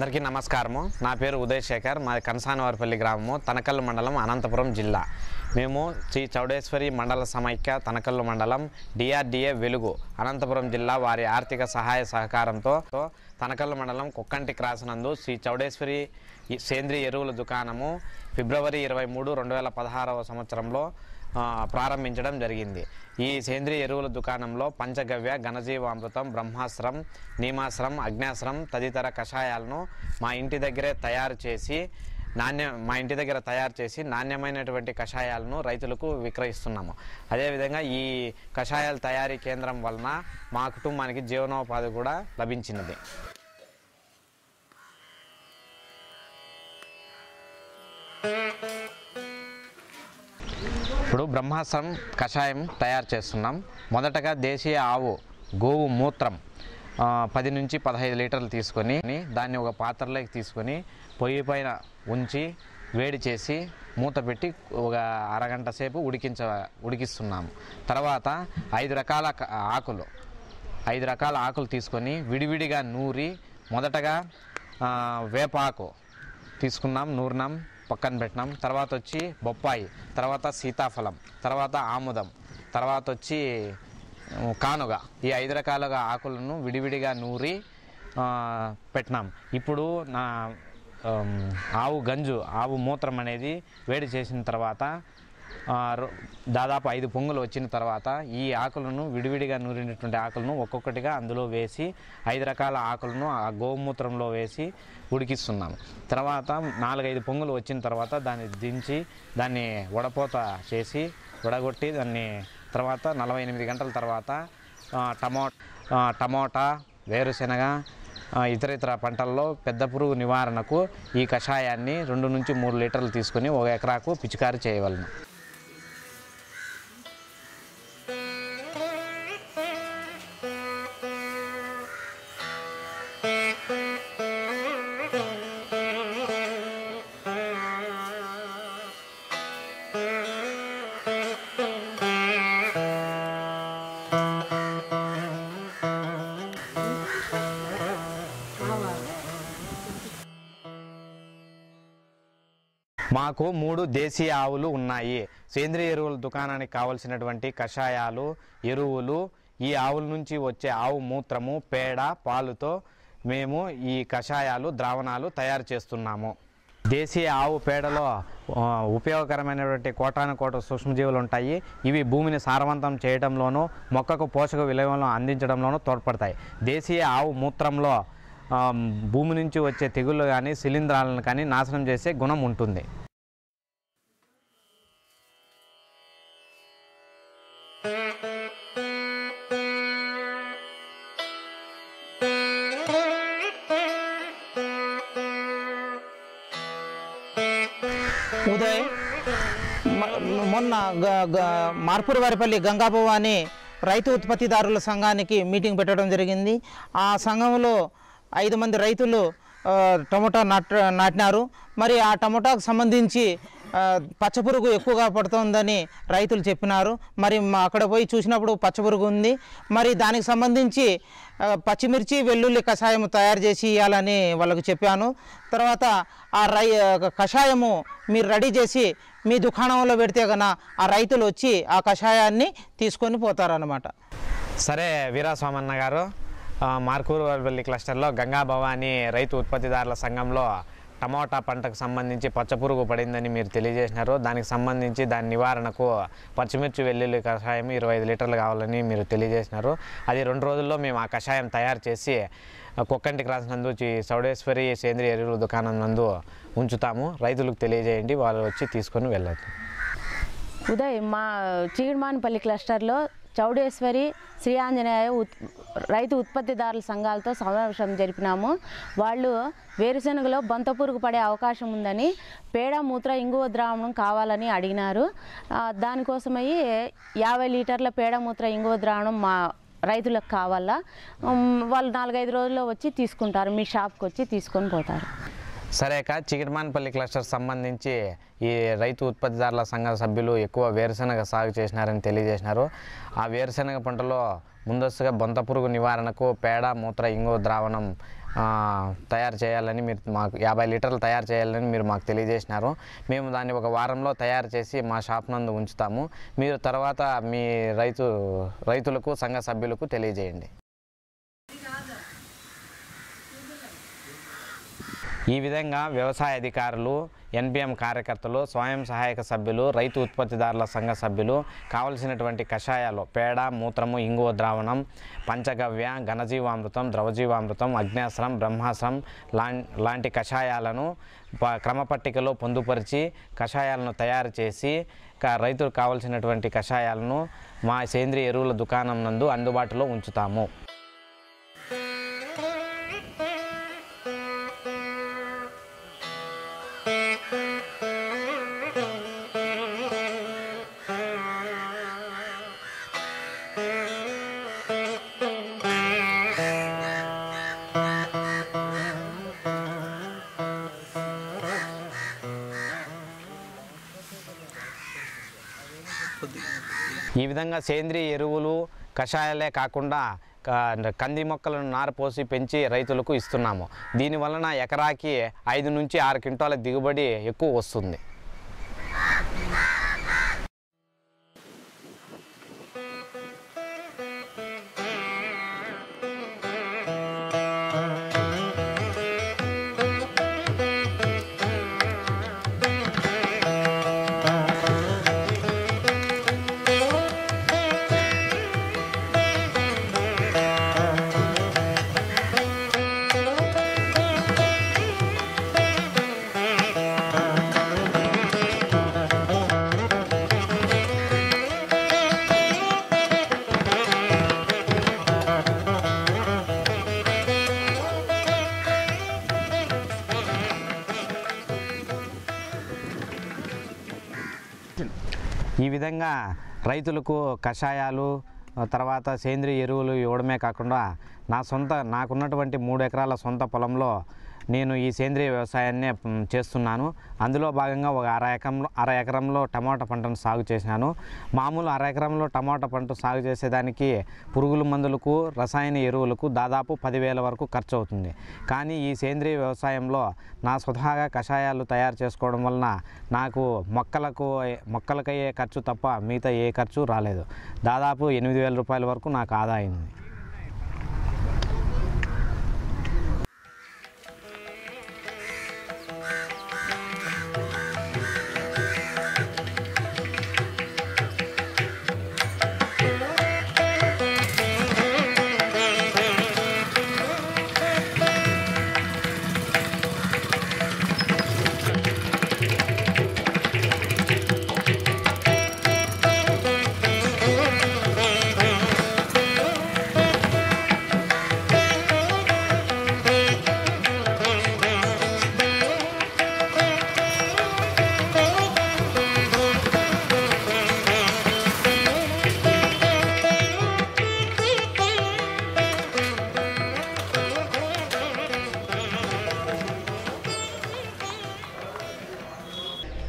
అందరికీ నమస్కారము. నా పేరు ఉదయ్ శేఖర్ మాది కనసానవారిపల్లి గ్రామము తనకల్లు మండలం అనంతపురం జిల్లా. మేము శ్రీ చౌడేశ్వరి మండల సమైక్య తనకల్లు మండలం డిఆర్డిఏ వెలుగు అనంతపురం జిల్లా వారి ఆర్థిక సహాయ సహకారంతో తనకల్లు మండలం కుక్కంటి క్రాస్ నందు శ్రీ చౌడేశ్వరి సేంద్రియ ఎరువుల దుకాణము ఫిబ్రవరి ఇరవై మూడు రెండు వేల పదహారవ సంవత్సరంలో ప్రారంభించడం జరిగింది. ఈ సేంద్రియ ఎరువుల దుకాణంలో పంచగవ్య ఘనజీవామృతం బ్రహ్మాస్త్రం నీమాస్త్రం అగ్నాస్త్రం తదితర కషాయాలను మా ఇంటి దగ్గరే తయారు చేసి నాణ్య మా ఇంటి దగ్గర తయారు చేసి నాణ్యమైనటువంటి కషాయాలను రైతులకు విక్రయిస్తున్నాము. అదేవిధంగా ఈ కషాయాల తయారీ కేంద్రం వలన మా కుటుంబానికి జీవనోపాధి కూడా లభించినది. ఇప్పుడు బ్రహ్మాస్త్రం కషాయం తయారు చేస్తున్నాం. మొదటగా దేశీయ ఆవు గోవు మూత్రం పది నుంచి పదహైదు లీటర్లు తీసుకొని దాన్ని ఒక పాత్రలోకి తీసుకొని పొయ్యి పైన ఉంచి వేడి చేసి మూత పెట్టి ఒక అరగంట సేపు ఉడికించ ఉడికిస్తున్నాము తర్వాత ఐదు రకాల ఆకులు ఐదు రకాల ఆకులు తీసుకొని విడివిడిగా నూరి మొదటగా వేపాకు తీసుకున్నాం నూరినాం. పక్కన పెట్టినాం. తర్వాత వచ్చి బొప్పాయి తర్వాత సీతాఫలం తర్వాత ఆముదం తర్వాత వచ్చి కానుగ. ఈ ఐదు రకాలుగా ఆకులను విడివిడిగా నూరి పెట్టినాం. ఇప్పుడు నా ఆవు గంజు ఆవు మూత్రం అనేది వేడి చేసిన తర్వాత దాదాపు ఐదు పొంగులు వచ్చిన తర్వాత ఈ ఆకులను విడివిడిగా నూరినటువంటి ఆకులను ఒక్కొక్కటిగా అందులో వేసి ఐదు రకాల ఆకులను ఆ గోమూత్రంలో వేసి ఉడికిస్తున్నాము తర్వాత నాలుగైదు పొంగులు వచ్చిన తర్వాత దాన్ని దించి దాన్ని వడపోత చేసి వడగొట్టి దాన్ని తర్వాత నలభై ఎనిమిది గంటల తర్వాత టమో టమోటా వేరుశెనగ ఇతర ఇతర పంటల్లో పెద్ద పురుగు నివారణకు ఈ కషాయాన్ని రెండు నుంచి మూడు లీటర్లు తీసుకొని ఒక ఎకరాకు పిచికారి చేయవలను. మాకు మూడు దేశీయ ఆవులు ఉన్నాయి. సేంద్రియ ఎరువుల దుకాణానికి కావలసినటువంటి కషాయాలు ఎరువులు ఈ ఆవుల నుంచి వచ్చే ఆవు మూత్రము పేడ పాలుతో మేము ఈ కషాయాలు ద్రావణాలు తయారు చేస్తున్నాము. దేశీయ ఆవు పేడలో ఉపయోగకరమైనటువంటి కోటాను కోట సూక్ష్మజీవులు ఉంటాయి. ఇవి భూమిని సారవంతం చేయడంలోనూ మొక్కకు పోషక విలువలను అందించడంలోనూ తోడ్పడతాయి. దేశీయ ఆవు మూత్రంలో భూమి నుంచి వచ్చే తెగుళ్ళు కానీ శిలీంధ్రాలను కానీ నాశనం చేసే గుణం ఉంటుంది. మొన్న గ- గంగాభవాని రైతు ఉత్పత్తిదారుల సంఘానికి మీటింగ్ పెట్టడం జరిగింది. ఆ సంఘంలో ఐదు మంది రైతులు టమోటా నాట నాటినారు. మరి ఆ టమోటాకు సంబంధించి పచ్చపురుగు ఎక్కువగా పడుతోందని రైతులు చెప్పినారు. మరి మా అక్కడ పోయి చూసినప్పుడు పచ్చపురుగు ఉంది. మరి దానికి సంబంధించి పచ్చిమిర్చి వెల్లుల్లి కషాయం తయారు చేసి ఇవ్వాలని వాళ్ళకు చెప్పాను. తర్వాత ఆ రై కషాయము మీరు రెడీ చేసి మీ దుకాణంలో పెడితే గన ఆ రైతులు వచ్చి ఆ కషాయాన్ని తీసుకొని పోతారనమాట సరే వీరాస్వామన్న గారు ఆ, క్లస్టర్లో గంగా భవాని రైతు ఉత్పత్తిదారుల సంఘంలో టమోటా పంటకు సంబంధించి పచ్చపురుగు పడిందని మీరు తెలియజేసినారు. దానికి సంబంధించి దాని నివారణకు పచ్చిమిర్చి వెల్లుల్లి కషాయం ఇరవై ఐదు లీటర్లు కావాలని మీరు తెలియజేసినారు. అది రెండు రోజుల్లో మేము ఆ కషాయం తయారు చేసి కుక్కంటి క్రాస్ నందు చౌడేశ్వరి సేంద్రియ ఎరువుల దుకాణం నందు ఉంచుతాము. రైతులకు తెలియజేయండి. వాళ్ళు వచ్చి తీసుకొని వెళ్ళొచ్చు ఉదయ్ మా చీగిడిమానిపల్లి క్లస్టర్లో చౌడేశ్వరి శ్రీ ఆంజనేయ ఉత్ రైతు ఉత్పత్తిదారుల సంఘాలతో సమావేశం జరిపినాము. వాళ్ళు వేరుశెనగలో బొంత పురుగు పడే అవకాశం ఉందని పేడ మూత్ర ఇంగువ ద్రావణం కావాలని అడిగినారు. దానికోసమై యాభై లీటర్ల పేడ మూత్ర ఇంగువ ద్రావణం మా రైతులకు కావాలా? వాళ్ళు నాలుగైదు రోజుల్లో వచ్చి తీసుకుంటారు మీ షాప్కి వచ్చి తీసుకొని పోతారు. సరే అక్క చిగిరిమాన్పల్లి క్లస్టర్ సంబంధించి ఈ రైతు ఉత్పత్తిదారుల సంఘ సభ్యులు ఎక్కువ వేరుశనగ సాగు చేసినారని తెలియజేసినారు. ఆ వేరుశనగ పంటలో ముందస్తుగా బొంత పురుగు నివారణకు పేడ మూత్ర ఇంగు ద్రావణం తయారు చేయాలని మీరు మాకు యాభై లీటర్లు తయారు చేయాలని మీరు మాకు తెలియజేసినారు. మేము దాన్ని ఒక వారంలో తయారు చేసి మా షాప్ నందు ఉంచుతాము. మీరు తర్వాత మీ రైతు రైతులకు సంఘ సభ్యులకు తెలియజేయండి. ఈ విధంగా వ్యవసాయ అధికారులు ఎన్పిఎం కార్యకర్తలు స్వయం సహాయక సభ్యులు రైతు ఉత్పత్తిదారుల సంఘ సభ్యులు కావలసినటువంటి కషాయాలు పేడ మూత్రము ఇంగువ ద్రావణం పంచగవ్య ఘనజీవామృతం ద్రవజీవామృతం అగ్నేశ్రం బ్రహ్మాశ్రం లాంటి కషాయాలను ప- క్రమపట్టికలో పొందుపరిచి కషాయాలను తయారు చేసి క- రైతులకు కావలసినటువంటి కషాయాలను మా సేంద్రియ ఎరువుల దుకాణం నందు అందుబాటులో ఉంచుతాము. ఈ విధంగా సేంద్రియ ఎరువులు కషాయాలే కాకుండా క- కంది మొక్కలను నారపోసి పెంచి రైతులకు ఇస్తున్నాము. దీని వలన ఎకరాకి ఐదు నుంచి ఆరు క్వింటాల దిగుబడి ఎక్కువ వస్తుంది. విధంగా రైతులకు కషాయాలు తర్వాత సేంద్రియ ఎరువులు ఇవ్వడమే కాకుండా నా సొంత నాకున్నటువంటి మూడు ఎకరాల సొంత పొలంలో నేను ఈ సేంద్రియ వ్యవసాయాన్నే చేస్తున్నాను. అందులో భాగంగా ఒక అర ఎకరంలో అర ఎకరంలో టమాటా పంటను సాగు చేశాను. మామూలు అర ఎకరంలో టమాటా పంట సాగు చేసేదానికి పురుగుల మందులకు రసాయన ఎరువులకు దాదాపు పదివేల వరకు ఖర్చు అవుతుంది కానీ ఈ సేంద్రియ వ్యవసాయంలో నా స్వతహాగా కషాయాలు తయారు చేసుకోవడం వలన నాకు మొక్కలకు మొక్కలకయ్యే ఖర్చు తప్ప మిగతా ఏ ఖర్చు రాలేదు. దాదాపు ఎనిమిది వేల రూపాయల వరకు నాకు ఆదా అయింది.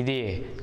ఇది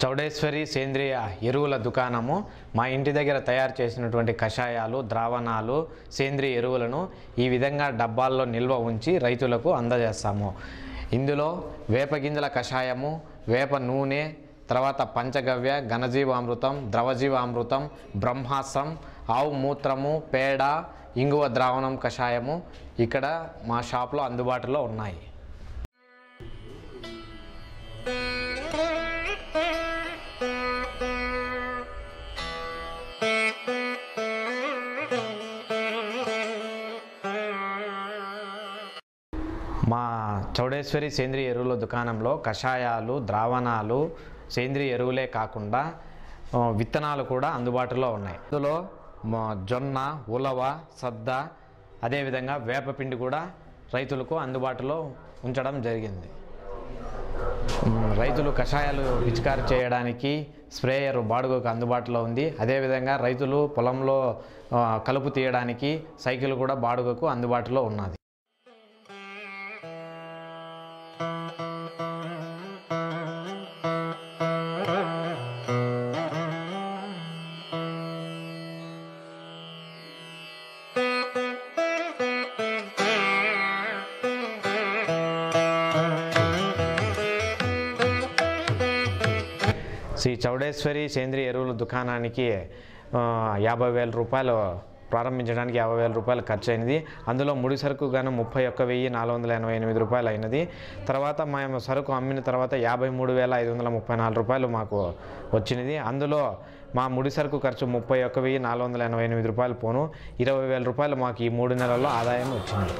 చౌడేశ్వరి సేంద్రియ ఎరువుల దుకాణము. మా ఇంటి దగ్గర తయారు చేసినటువంటి కషాయాలు ద్రావణాలు సేంద్రియ ఎరువులను ఈ విధంగా డబ్బాల్లో నిల్వ ఉంచి రైతులకు అందజేస్తాము. ఇందులో వేప గింజల కషాయము వేప నూనె తర్వాత పంచగవ్య ఘనజీవామృతం ద్రవజీవామృతం బ్రహ్మాస్త్రం ఆవు మూత్రము పేడ ఇంగువ ద్రావణం కషాయము ఇక్కడ మా షాప్లో అందుబాటులో ఉన్నాయి. చౌడేశ్వరి సేంద్రియ ఎరువుల దుకాణంలో కషాయాలు ద్రావణాలు సేంద్రియ ఎరువులే కాకుండా విత్తనాలు కూడా అందుబాటులో ఉన్నాయి. అందులో జొన్న ఉలవ సద్ద అదేవిధంగా వేపపిండి కూడా రైతులకు అందుబాటులో ఉంచడం జరిగింది. రైతులు కషాయాలు పిచికారి చేయడానికి స్ప్రేయర్ బాడుగకు అందుబాటులో ఉంది. అదేవిధంగా రైతులు పొలంలో కలుపు తీయడానికి సైకిల్ కూడా బాడుగకు అందుబాటులో ఉన్నది. శ్రీ చౌడేశ్వరి సేంద్రియ ఎరువుల దుకాణానికి యాభై వేల రూపాయలు ప్రారంభించడానికి యాభై వేల రూపాయలు ఖర్చు అయినది అందులో ముడి సరుకు గాను ముప్పై ఒక్క వెయ్యి నాలుగు వందల ఎనభై ఎనిమిది రూపాయలు అయినది. తర్వాత మేము సరుకు అమ్మిన తర్వాత యాభై మూడు వేల ఐదు వందల ముప్పై నాలుగు రూపాయలు మాకు వచ్చినది. అందులో మా ముడి సరుకు ఖర్చు ముప్పై ఒక్క వెయ్యి నాలుగు వందల ఎనభై ఎనిమిది రూపాయలు పోను. ఇరవై వేల రూపాయలు మాకు ఈ మూడు నెలల్లో ఆదాయం వచ్చింది.